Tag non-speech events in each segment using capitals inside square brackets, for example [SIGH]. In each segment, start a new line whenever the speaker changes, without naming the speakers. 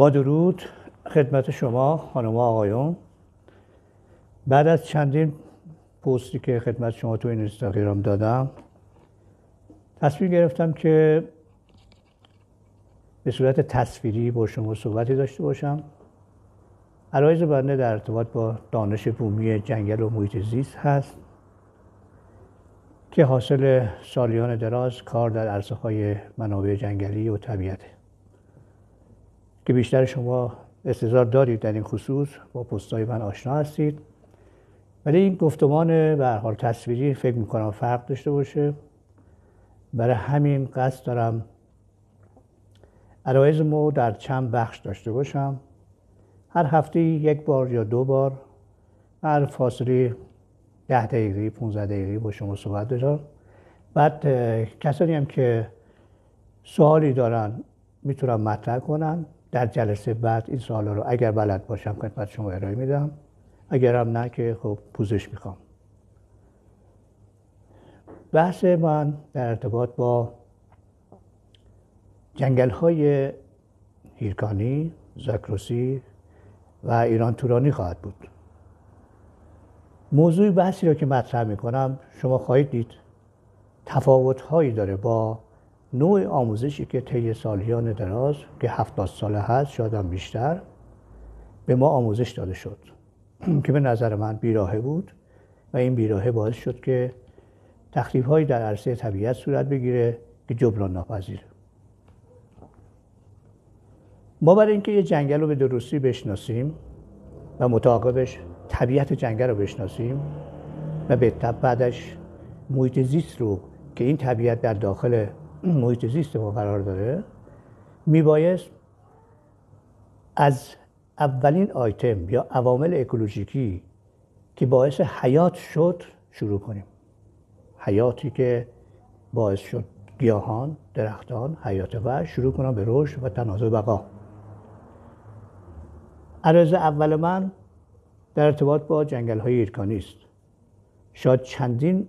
با درود خدمت شما خانم و آقایون. بعد از چندین پستی که خدمت شما تو این اینستاگرام دادم تصمیم گرفتم که به صورت تصویری با شما صحبتی داشته باشم. عرایز بنده در ارتباط با دانش بومی جنگل و محیط زیست هست که حاصل سالیان دراز کار در عرصه های منابع جنگلی و طبیعته. که بیشتر شما استظار دارید در این خصوص با پستای من آشنا هستید. ولی این گفتمان به حال تصویری فکر می‌کنم فرق داشته باشه. برای همین قصد دارم مو در چند بخش داشته باشم. هر هفته یک بار یا دو بار هر فاصله ده دقیقه 15 دقیقه با شما صحبت داشتم بعد کسانی هم که سوالی دارن می‌تونم مطرح کنن. در جلسه بعد این سوالا رو اگر بلد باشم خدمت شما ارائه میدم. اگر هم نه که خب پوزش می‌خوام. بحث من در ارتباط با جنگل های هیرکانی، زاکروسی و ایران تورانی خواهد بود. موضوع بحثی رو که مطرح می‌کنم شما خواهید دید تفاوت هایی داره با نوع آموزشی که طی سالیان دراز که هفتاد ساله هست شاید هم بیشتر به ما آموزش داده شد. [CLEARS THROAT] که به نظر من بیراهه بود و این بیراهه باعث شد که تخریب هایی در عرصه طبیعت صورت بگیره که جبران ناپذیره ما برای اینکه یه جنگل رو به درستی بشناسیم و متعاقبش طبیعت جنگل رو بشناسیم و به بعدش محیط زیست رو که این طبیعت در داخل محیط زیست ما قرار داره میبایست از اولین آیتم یا عوامل اکولوژیکی که باعث حیات شد شروع کنیم. حیاتی که باعث شد گیاهان، درختان، حیات و شروع کنم به رشد و تناسب بقا. عرض اول من در ارتباط با جنگل های ایرکانی است. شاید چندین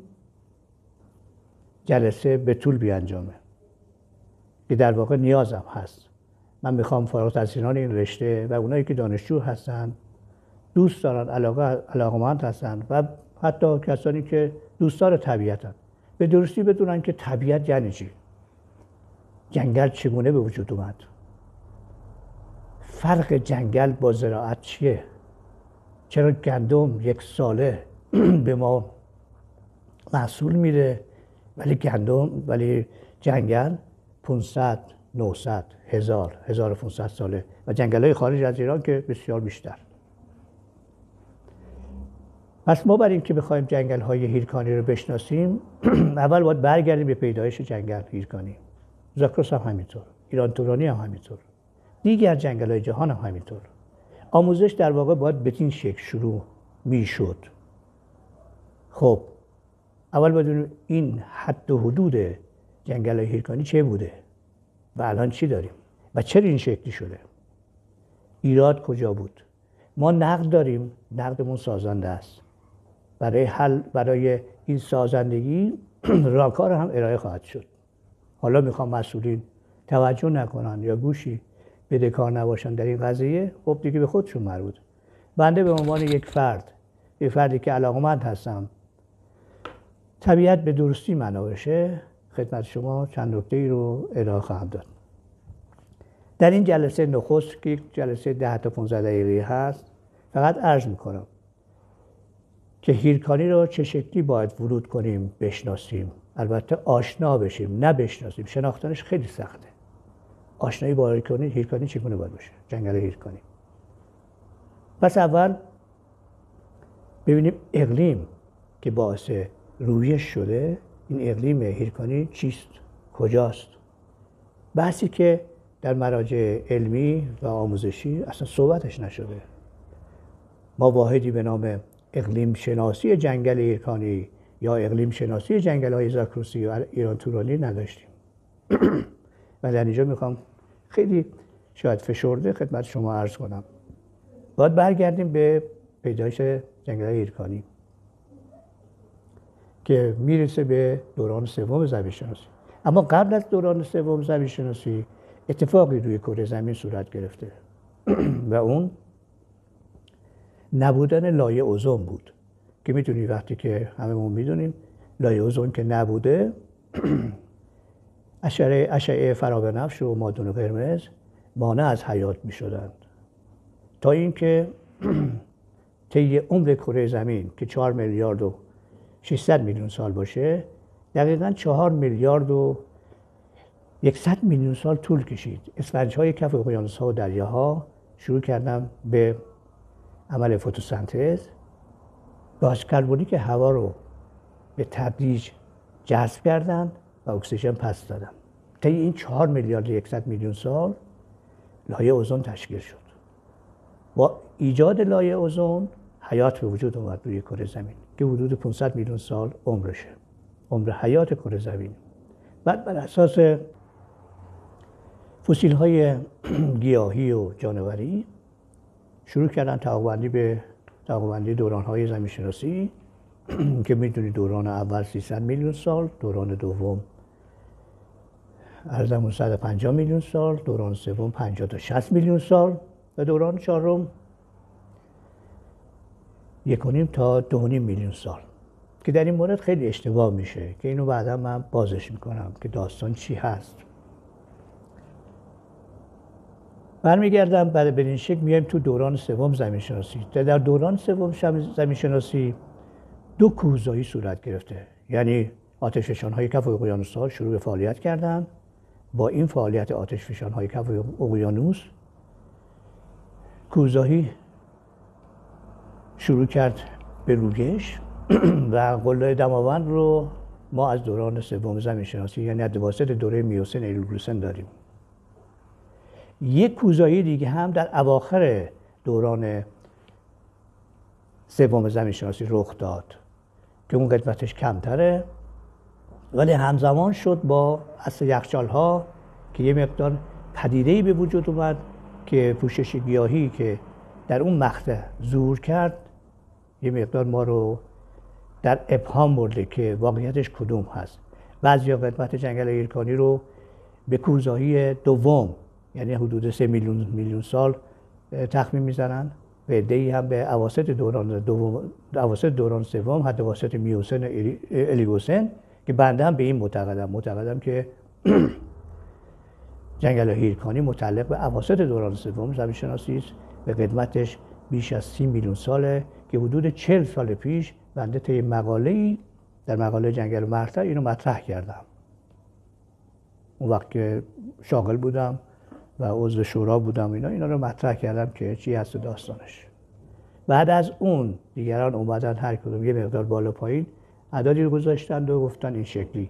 جلسه به طول بیانجامه. که در واقع نیازم هست. من می‌خوام فارغ تحصیلان این رشته و اونایی که دانشجو هستن دوست دارن علاقه علاقمند هستن و حتی کسانی که دوستدار طبیعتن. به درستی بدونن که طبیعت یعنی چی؟ جنگل چگونه به وجود اومد؟ فرق جنگل با زراعت چیه؟ چرا گندم یک ساله [CLEARS THROAT] به ما محصول میده ولی گندم ولی جنگل؟ 500 900 1000 1500 ساله و جنگل های خارج از ایران که بسیار بیشتر. پس ما برای اینکه بخوایم جنگل های هیرکانی رو بشناسیم. [CLEARS THROAT] اول باید برگردیم به پیدایش جنگل هیرکانی. زاکروس هم همینطور ایران تورانی هم همینطور. دیگر جنگل های جهان هم همینطور. آموزش در واقع باید به این شکل شروع می‌شد. خب اول بدون این حد و حدود جنگل هیرکانی چه بوده و الان چی داریم و چرا این شکلی شده؟ ایراد کجا بود؟ ما نقد داریم نقدمون سازنده است. برای حل برای این سازندگی [CLEARS THROAT] راکار هم ارائه خواهد شد. حالا می‌خوام مسئولین توجه نکنن یا گوشی بده کار نباشن در این قضیه خب دیگه به خودشون مربوط. بنده به عنوان یک فرد یک فردی که علاقمند هستم طبیعت به درستی معنا بشه خدمت شما چند نکته ای رو ارائه خواهم داد. در این جلسه نخست که جلسه ده تا 15 دقیقه هست فقط عرض می‌کنم که هیرکانی رو چه شکلی باید ورود کنیم بشناسیم. البته آشنا بشیم نه بشناسیم. شناختنش خیلی سخته. آشنایی با هیرکانی هیرکانی چگونه باید باشه؟ جنگل هیرکانی. پس اول ببینیم اقلیم که باعث رویش شده این اقلیم هیرکانی چیست؟ کجاست؟ بحثی که در مراجع علمی و آموزشی اصلا صحبتش نشده. ما واحدی به نام اقلیم شناسی جنگل ایرکانی یا اقلیم شناسی جنگل های زاکروسی و ایران تورانی نداشتیم. [CLEARS THROAT] و در اینجا می‌خوام خیلی شاید فشرده خدمت شما عرض کنم. باید برگردیم به پیدایش جنگل های ایرکانی. که می‌رسه به دوران سوم زمین شناسی اما قبل از دوران سوم زمین شناسی اتفاقی روی کره زمین صورت گرفته. [CLEARS THROAT] و اون نبودن لایه اوزون بود. که می‌دونی وقتی که هممون می‌دونیم لایه اوزون که نبوده [CLEARS THROAT] اشعه, اشعه فرابنفش و مادون قرمز مانع از حیات می شدند تا اینکه [CLEARS THROAT] طی عمر کره زمین که 4 میلیارد و 600 میلیون سال باشه دقیقا 4 میلیارد و 100 میلیون سال طول کشید. اسفنج های کف اقیانوس ها و دریاها شروع کردن به عمل فتوسنتز. گاز کربونیک هوا رو به تدریج جذب کردن و اکسیژن پس دادن. طی این چهار میلیارد یکصد میلیون سال لایه اوزون تشکیل شد. با ایجاد لایه اوزون حیات به وجود اومد روی کره زمین. که حدود 500 میلیون سال عمرشه. عمر حیات کره زمین. بعد بر اساس فسیل های [CLEARS THROAT] گیاهی و جانوری شروع کردن تقابندی به تقابندی دوران های زمین شناسی [CLEARS THROAT] که می‌دونی دوران اول 300 میلیون سال دوران دوم ارزمون 150 میلیون سال دوران سوم 50 تا 60 میلیون سال و دوران چهارم یکونیم تا دو میلیون سال. که در این مورد خیلی اشتباه میشه که اینو بعدا من بازش می‌کنم که داستان چی هست. برمیگردم بعد شکل میایم تو دوران سوم زمین شناسی در دوران سوم زمین شناسی دو کوزایی صورت گرفته. یعنی آتش های کف اقیانوس ها شروع به فعالیت کردند با این فعالیت آتش های کف اقیانوس کوزایی شروع کرد به روگش [CLEARS THROAT] و قله دماوند رو ما از دوران سوم زمین شناسی یعنی از واسط دوره میوسن ایلوگلوسن داریم. یک کوزایی دیگه هم در اواخر دوران سوم زمین شناسی رخ داد که اون قدمتش کمتره ولی همزمان شد با اصل یخچال ها که یه مقدار پدیده به وجود اومد که پوشش گیاهی که در اون مقطع زور کرد یه مقدار ما رو در ابهام برده که واقعیتش کدوم هست. بعضی قدمت جنگل ایرکانی رو به کوزایی دوم یعنی حدود سه میلیون میلیون سال تخمین می‌زنن. و ای هم به اواسط دوران دوم اواسط دوران سوم حتی اواسط میوسن الیگوسن که بنده هم به این معتقدم. معتقدم که [CLEARS THROAT] جنگل هیرکانی متعلق به اواسط دوران سوم زمین شناسی است به قدمتش بیش از سی میلیون ساله که حدود چل سال پیش بنده طی مقاله در مقاله جنگل مرتع اینو مطرح کردم. اون وقت که شاغل بودم و عضو شورا بودم اینا اینا رو مطرح کردم که چی هست داستانش. بعد از اون دیگران اومدن هر کدوم یه مقدار بالا پایین عددی رو گذاشتند و گفتن این شکلی.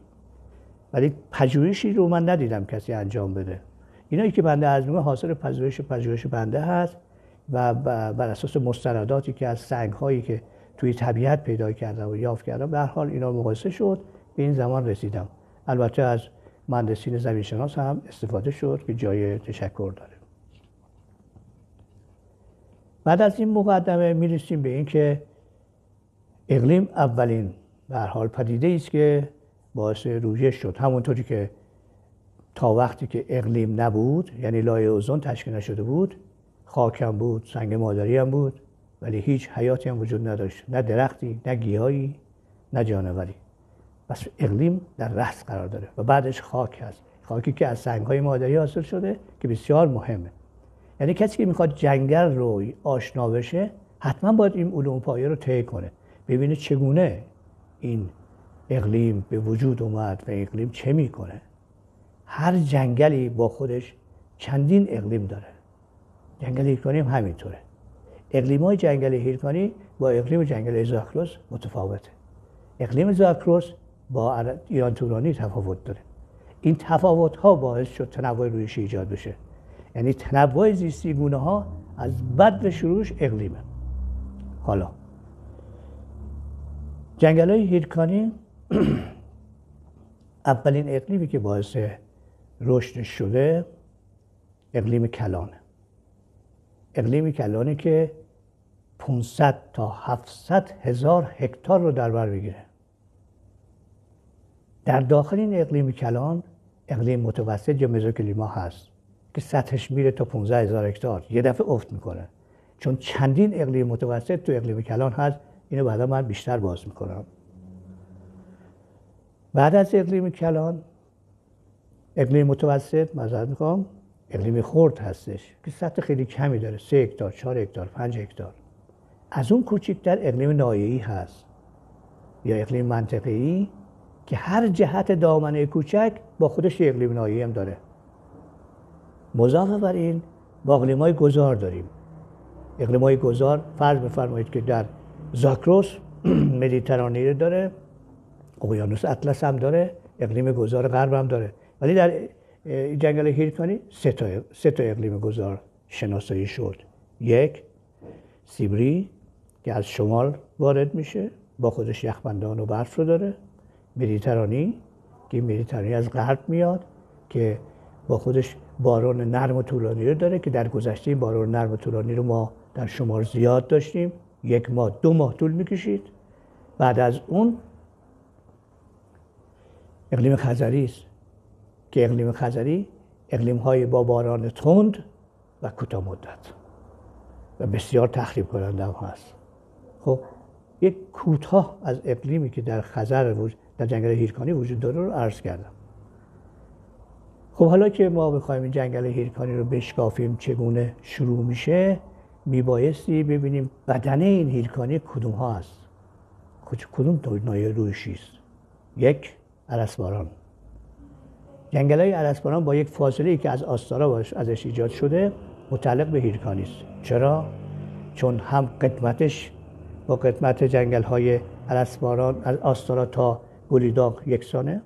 ولی پژوهشی رو من ندیدم کسی انجام بده. اینایی که بنده از حاصل پژوهش پژوهش بنده هست و بر اساس مستنداتی که از سنگ هایی که توی طبیعت پیدا کردم و یافت کردم به حال اینا مقایسه شد به این زمان رسیدم. البته از مهندسین زمین شناس هم استفاده شد که جای تشکر داره. بعد از این مقدمه می‌رسیم به اینکه اقلیم اولین به حال پدیده است که باعث رویش شد. همونطوری که تا وقتی که اقلیم نبود یعنی لایه اوزون تشکیل نشده بود خاکم بود سنگ مادری هم بود ولی هیچ حیاتی هم وجود نداشت. نه درختی نه گیاهی نه جانوری. پس اقلیم در رأس قرار داره و بعدش خاک هست. خاکی که از سنگ های مادری حاصل شده که بسیار مهمه. یعنی کسی که می‌خواد جنگل رو آشنا بشه حتما باید این علوم پایه رو طی کنه. ببینه چگونه این اقلیم به وجود اومد و اقلیم چه می‌کنه. هر جنگلی با خودش چندین اقلیم داره. جنگل هیرکانی هم همینطوره. اقلیم های جنگل هیرکانی با اقلیم جنگل زاکروس متفاوته. اقلیم زاکروس با ایران تورانی تفاوت داره. این تفاوت ها باعث شد تنوع رویش ایجاد بشه. یعنی تنوع زیستی گونه ها از بد شروعش اقلیمه. حالا جنگل های هیرکانی [CLEARS THROAT] اولین اقلیمی که باعث رشد شده اقلیم کلانه. اقلیم کلانه که 500 تا 700 هزار هکتار رو در بر بگیره در داخل این اقلیم کلان اقلیم متوسط یا مزوکلیما هست که سطحش میره تا 15 هزار هکتار. یه دفعه افت می‌کنه. چون چندین اقلیم متوسط تو اقلیم کلان هست اینو بعدا من بیشتر باز می‌کنم. بعد از اقلیم کلان اقلیم متوسط مذارت می‌خوام. اقلیم خرد هستش که سطح خیلی کمی داره سه هکتار چهار هکتار پنج هکتار. از اون کوچکتر اقلیم نایعی هست. یا اقلیم منطقی که هر جهت دامنه کوچک با خودش اقلیم نایعی هم داره. مضافه بر این با اقلیم های گذار داریم. اقلیم های گذار فرض بفرمایید که در زاکروس [CLEARS THROAT] مدیترانه داره اقیانوس اطلس هم داره اقلیم گذار غرب هم داره. ولی در جنگل هیرکانی سه تا, سه تا اقلیم گذار شناسایی شد. یک سیبری که از شمال وارد میشه با خودش یخبندان و برف رو داره. مدیترانی که مدیترانی از غرب میاد که با خودش باران نرم و طولانی رو داره که در گذشته این باران نرم و طولانی رو ما در شمار زیاد داشتیم. یک ماه دو ماه طول می‌کشید. بعد از اون اقلیم خزری که اقلیم خزری اقلیم های با باران تند و کوتاه مدت و بسیار تخریب کننده هم هست. خب یک کوتاه از اقلیمی که در خزر در جنگل هیرکانی وجود داره رو عرض کردم. خب حالا که ما بخوایم این جنگل هیرکانی رو بشکافیم چگونه شروع میشه میبایستی ببینیم بدنه این هیرکانی کدوم ها هست. کدوم نایه روشی است؟ یک عرسباران جنگل های با یک فاصله ای که از آستارا ازش ایجاد شده متعلق به هیرکانی است. چرا؟ چون هم قدمتش با قدمت جنگل های عرسباران از آستارا تا گلیداغ یکسانه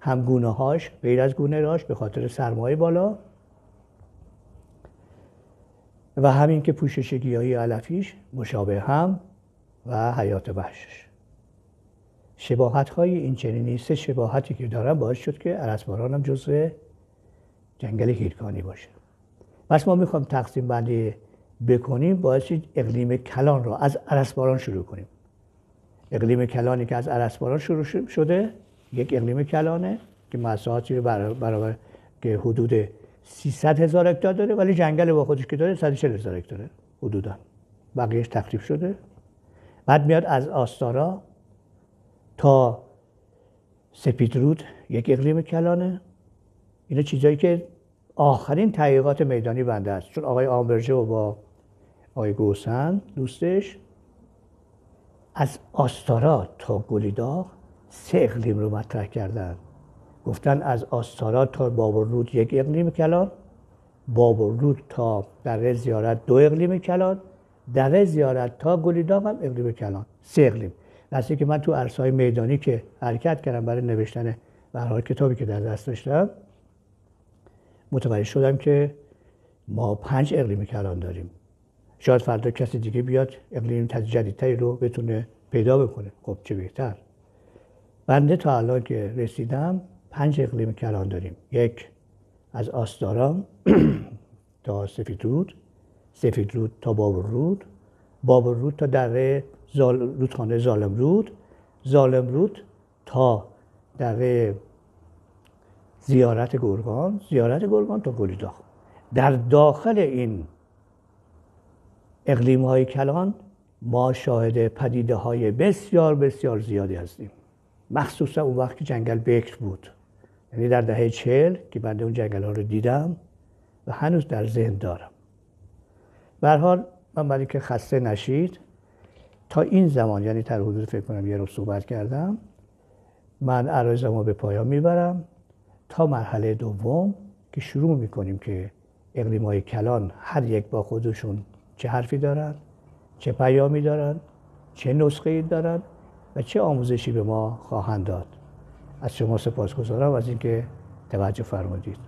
هم گونه هاش غیر از گونه راش به خاطر سرمایه بالا و همین که پوشش گیاهی علفیش مشابه هم و حیات وحشش. شباهت های این چنینی سه شباهتی که دارن باعث شد که عرسباران هم جزء جنگل هیرکانی باشه. پس ما می‌خوام تقسیم بندی بکنیم. باعث اقلیم کلان رو از عرسباران شروع کنیم. اقلیم کلانی که از عرسباران شروع شده یک اقلیم کلانه که مساحتی برابر که حدود 300 هزار هکتار داره ولی جنگل با خودش که داره 140 هزار هکتاره حدودا. بقیهش تخریب شده. بعد میاد از آستارا. تا سپیدرود یک اقلیم کلانه. اینا چیزایی که آخرین تحقیقات میدانی بنده است. چون آقای آمبرژه و با آقای گوسن دوستش از آستارا تا گلیداغ سه اقلیم رو مطرح کردن. گفتن از آستارا تا بابرود یک اقلیم کلان بابرود تا در زیارت دو اقلیم کلان در زیارت تا گلیداغ هم اقلیم کلان. سه اقلیم. دستی که من تو عرصه‌های میدانی که حرکت کردم برای نوشتن به کتابی که در دست داشتم متوجه شدم که ما پنج اقلیم کلان داریم. شاید فردا کسی دیگه بیاد اقلیم جدیدتری رو بتونه پیدا بکنه. خب چه بهتر. بنده تا الان که رسیدم پنج اقلیم کلان داریم. یک از آستارام [CLEARS THROAT] تا سفیدرود سفیدرود تا بابرود بابرود تا دره. رودخانه ظالم رود. تا دره زیارت گرگان. زیارت گرگان تا گلیداخ در داخل این اقلیم های کلان ما شاهد پدیده های بسیار بسیار زیادی هستیم. مخصوصا اون وقت که جنگل بکر بود. یعنی در دهه چهل که بنده اون جنگل ها رو دیدم و هنوز در ذهن دارم. به حال من برای که خسته نشید تا این زمان یعنی در حدود فکر کنم یه رو صحبت کردم من عرایزم به پایان می‌برم تا مرحله دوم که شروع می‌کنیم که اقلیم های کلان هر یک با خودشون چه حرفی دارن چه پیامی دارن چه نسخه ای دارن و چه آموزشی به ما خواهند داد. از شما سپاسگزارم از اینکه توجه فرمودید.